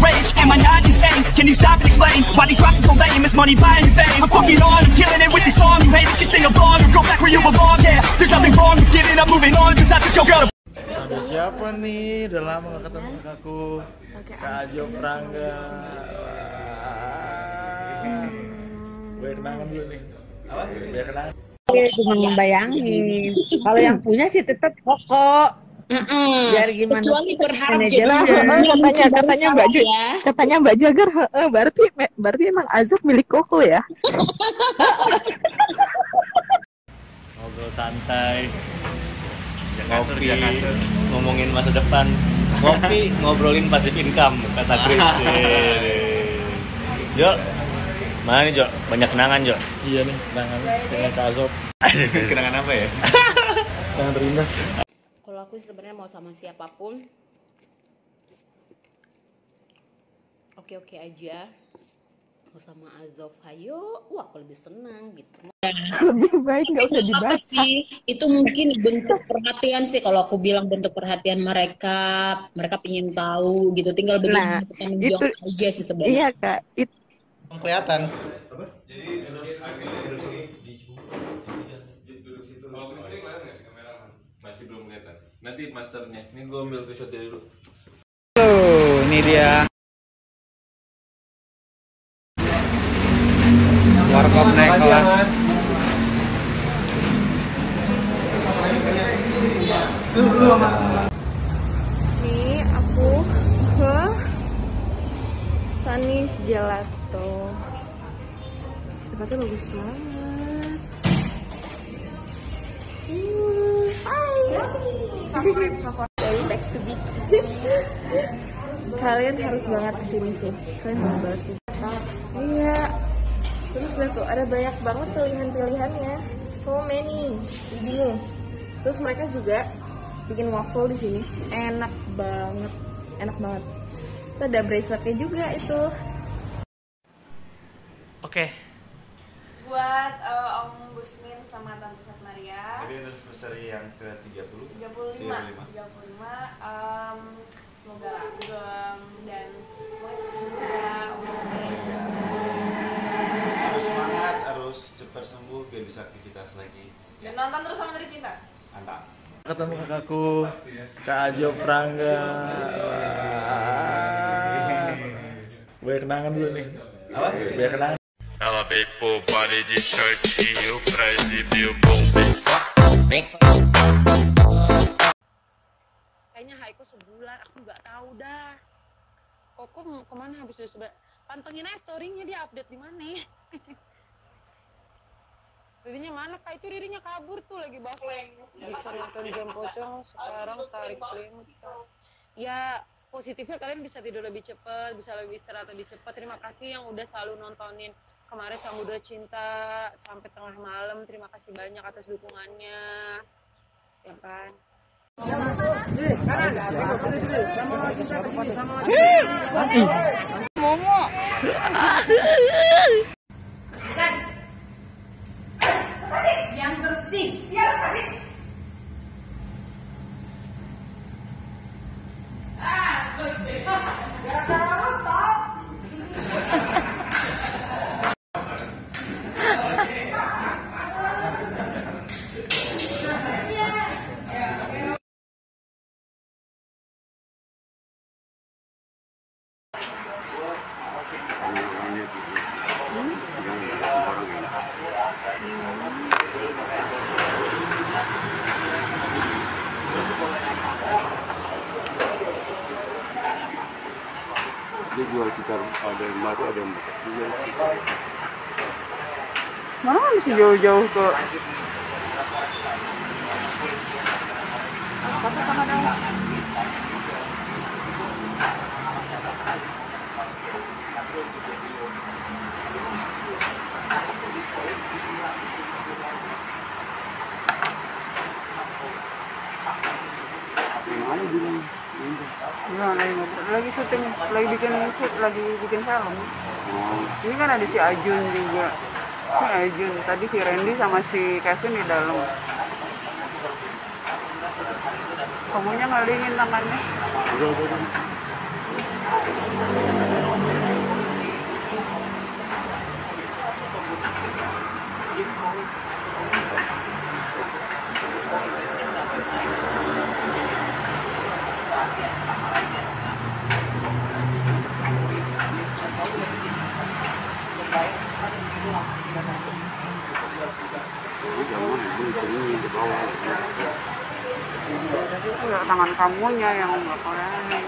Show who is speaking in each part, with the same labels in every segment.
Speaker 1: rage, am I not insane? Can you stop and explain why these raps are so lame? Is money buying you fame? I'm fucking on, I'm killing it with this song You haters can sing along or go back where you belong Yeah, there's nothing wrong with giving up, moving on Cause that's what you're gonna
Speaker 2: Ada siapa nih? Udah lama gak ketemu kakakku Kak Ajo Prangga Wah. Biar kenangan dulu nih Biar kenangan
Speaker 3: cuma membayangin. Kalau yang punya sih tetap pokok. Biar gimana?
Speaker 4: Kecuali berharap
Speaker 3: lah.
Speaker 4: suami,
Speaker 5: katanya katanya Mbak Ju,
Speaker 4: ya.
Speaker 5: katanya Mbak Jagar "Heeh, berarti berarti emang Azab milik Koko ya?
Speaker 6: Ngobrol santai. Ngopi. Ngomongin masa depan. Ngopi ngobrolin pasif income kata Chris. Jo mana nih Jo? Banyak kenangan Jo?
Speaker 2: Iya nih, kenangan. Dengan Kak Azop
Speaker 6: kenangan apa ya?
Speaker 2: Kenangan terindah
Speaker 4: aku sebenarnya mau sama siapa pun, oke-oke aja. Mau sama Azov, hayo, wah aku lebih senang gitu.
Speaker 5: lebih baik nggak usah
Speaker 4: Itu apa
Speaker 5: dibahas
Speaker 4: sih? Itu mungkin bentuk perhatian sih kalau aku bilang bentuk perhatian mereka, mereka pengen tahu gitu. Tinggal
Speaker 5: Nah,
Speaker 4: kita menjawab
Speaker 5: itu-
Speaker 4: aja sih sebenarnya.
Speaker 5: iya kak itu
Speaker 7: kelihatan
Speaker 6: nanti masternya. Ini gue ambil tuh shot dulu.
Speaker 8: Tuh, ini dia. Warkop naik kelas.
Speaker 5: nih aku ke Sunny's Gelato. Tempatnya bagus banget. Hai favorit favorit. Dari Back to Beat. Kalian harus banget ke sini sih. Kalian harus banget sih. Iya. Terus lihat tuh ada banyak banget pilihan-pilihannya. So many. Bingung terus mereka juga bikin waffle di sini. Enak banget. Enak banget. Terus ada braceletnya juga itu.
Speaker 6: Oke
Speaker 9: buat eh, Om Gusmin sama Tante Sat Maria.
Speaker 2: Jadi anniversary yang ke-30
Speaker 9: 35 35 em, semoga langgeng dan semoga cepat sembuh ya Om Gusmin.
Speaker 2: Harus semangat, harus cepat sembuh biar bisa aktivitas lagi.
Speaker 9: Dan nonton terus sama dari cinta.
Speaker 2: Mantap. Ketemu kakakku Kak Ajo Prangga. Wah. Biar kenangan dulu nih. Apa? Biar kenangan
Speaker 10: Ela veio por baile de shortinho pra exibir o bumbum.
Speaker 11: kayaknya Haiko sebulan aku nggak tahu dah. Koko mau ke mana habis itu sebulan pantengin aja storynya dia update di mana? Ya Ririnya mana kak? Itu Ririnya kabur tuh lagi bakleng bisa nonton jam pocong sekarang tarik selimut ya positifnya kalian bisa tidur lebih cepat bisa lebih istirahat lebih cepat terima kasih yang udah selalu nontonin kemarin Samudra Cinta sampai tengah malam terima kasih banyak atas dukungannya. Ya kan? Momo.
Speaker 10: Dia jual sekitar ada yang baru ada yang bekas juga.
Speaker 5: mana masih jauh-jauh ke
Speaker 10: Yang
Speaker 5: lagi syuting lagi bikin shoot lagi bikin film. Ini kan ada si Ajun juga. Ini Ajun tadi si Randy sama si Kevin di dalam. Kamunya ngelingin tangannya.
Speaker 7: Ya, tangan kamunya yang nggak keren gimana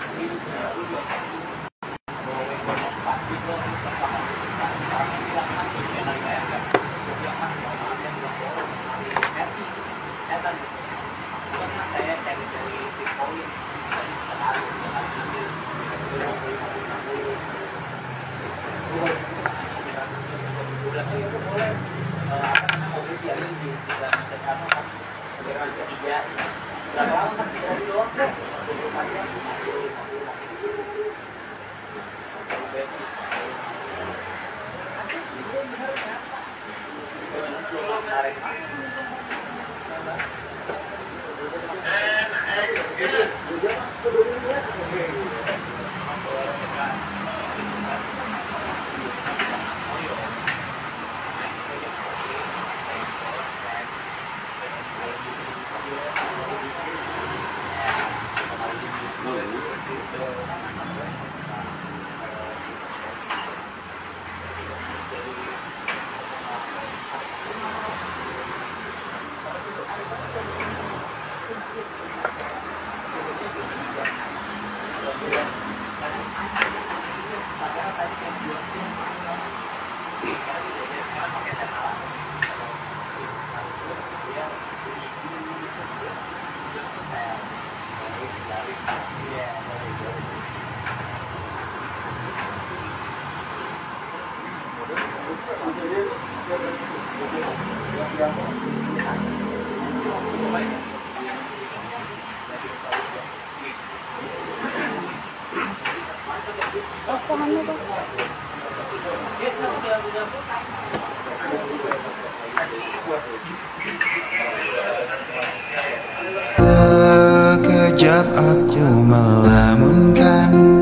Speaker 7: tornare. Yeah.
Speaker 12: Sekejap aku melamunkan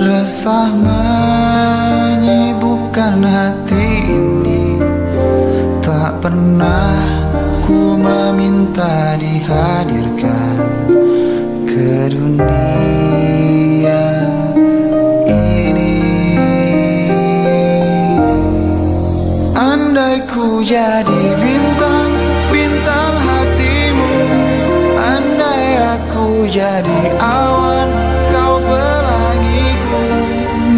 Speaker 12: Resah menyibukkan hati ini. Tak pernah ku meminta dihadirkan Andai ku jadi bintang, bintang hatimu. Andai aku jadi awan, kau pelangiku.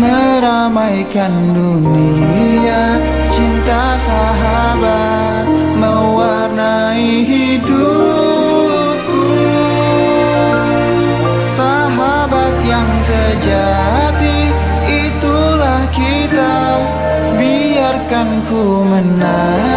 Speaker 12: Meramaikan dunia, cinta sahabat Mewarnai hidupku. Sahabat yang sejati, itulah kita. Biarkan ku menari